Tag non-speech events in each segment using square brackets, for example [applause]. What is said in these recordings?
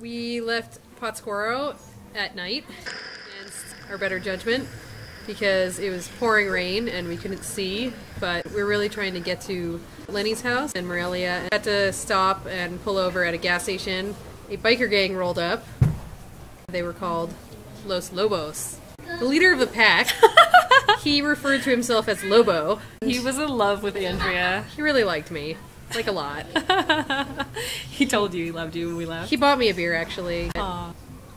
We left Pátzcuaro at night against our better judgment because it was pouring rain and we couldn't see. But we're really trying to get to Lenny's house in Morelia. Had to stop and pull over at a gas station. A biker gang rolled up. They were called Los Lobos. The leader of the pack. [laughs] he referred to himself as Lobo. He was in love with Andrea. He really liked me, like a lot. [laughs] he told you he loved you when we left. He bought me a beer actually. Aw.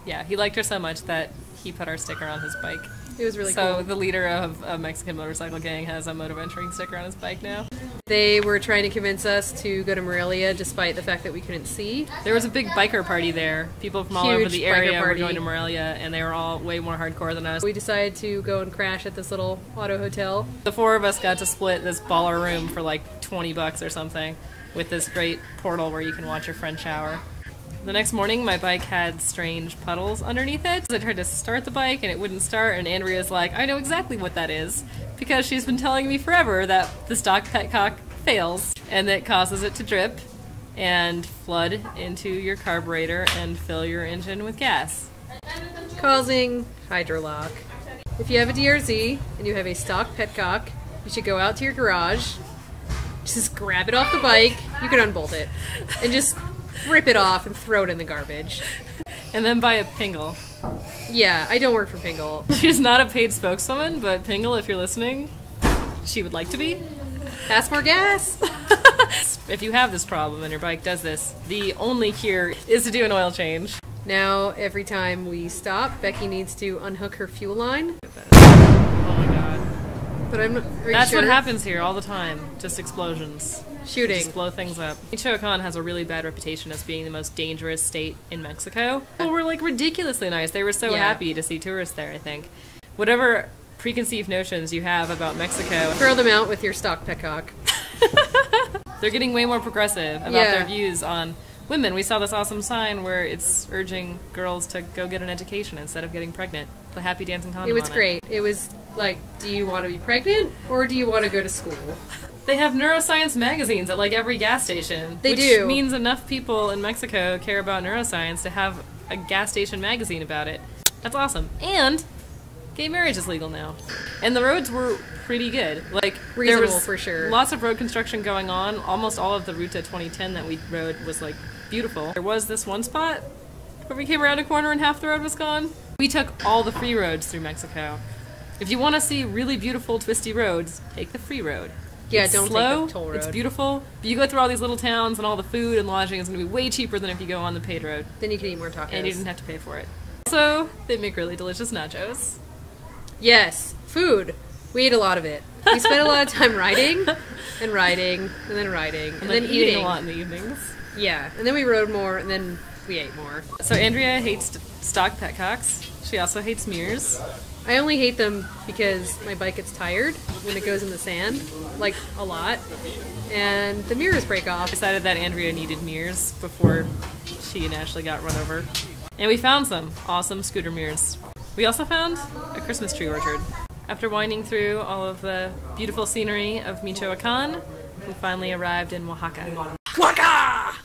Yeah, he liked her so much that he put our sticker on his bike. It was really so cool. the leader of a Mexican motorcycle gang has a motoventuring sticker on his bike now. They were trying to convince us to go to Morelia despite the fact that we couldn't see. There was a big biker party there. People from all over the area were going to Morelia, and they were all way more hardcore than us. We decided to go and crash at this little auto hotel. The four of us got to split this baller room for like 20 bucks or something with this great portal where you can watch your friend shower. The next morning, my bike had strange puddles underneath it. I tried to start the bike and it wouldn't start, and Andrea's like, I know exactly what that is because she's been telling me forever that the stock petcock fails and that causes it to drip and flood into your carburetor and fill your engine with gas. causing hydrolock. If you have a DRZ and you have a stock petcock, you should go out to your garage, just grab it off the bike, you can unbolt it, and just rip it off and throw it in the garbage. And then buy a Pingel. Yeah, I don't work for Pingel. [laughs] She's not a paid spokeswoman, but Pingel, if you're listening, she would like to be. Ask more gas. [laughs] If you have this problem and your bike does this, the only cure is to do an oil change. Now, every time we stop, Becky needs to unhook her fuel line. But I'm not. That's what happens here all the time. Just explosions. Shooting. Just blow things up. Michoacan has a really bad reputation as being the most dangerous state in Mexico. People were like ridiculously nice. They were so Yeah. happy to see tourists there, I think. Whatever preconceived notions you have about Mexico, Throw them out with your stock petcock. [laughs] they're getting way more progressive about Yeah. their views on women. We saw this awesome sign where it's urging girls to go get an education instead of getting pregnant. The happy dancing condom. It was great. It was like, do you want to be pregnant or do you want to go to school? They have neuroscience magazines at like every gas station. They which do. means enough people in Mexico care about neuroscience to have a gas station magazine about it. That's awesome. And gay marriage is legal now. And the roads were pretty good. Like there Reasonable was for sure. Lots of road construction going on. Almost all of the Ruta 2010 that we rode was like beautiful. There was this one spot where we came around a corner and half the road was gone. We took all the free roads through Mexico. If you want to see really beautiful twisty roads, take the free road. Yeah, It's don't take the toll road. It's beautiful. But you go through all these little towns and all the food and lodging is going to be way cheaper than if you go on the paid road. Then you can eat more tacos. And you didn't have to pay for it. So, they make really delicious nachos. Yes, food. We ate a lot of it. We spent a lot of time riding [laughs] and riding and then riding and, And then then eating. eating a lot in the evenings. Yeah, and then we rode more and then we ate more. So, Andrea hates stock petcocks. She also hates mirrors. I only hate them because my bike gets tired when it goes in the sand, like a lot, and the mirrors break off. Decided that Andrea needed mirrors before she and Ashley got run over. And we found some awesome scooter mirrors. We also found a Christmas tree orchard. After winding through all of the beautiful scenery of Michoacan, we finally arrived in Oaxaca. Waka!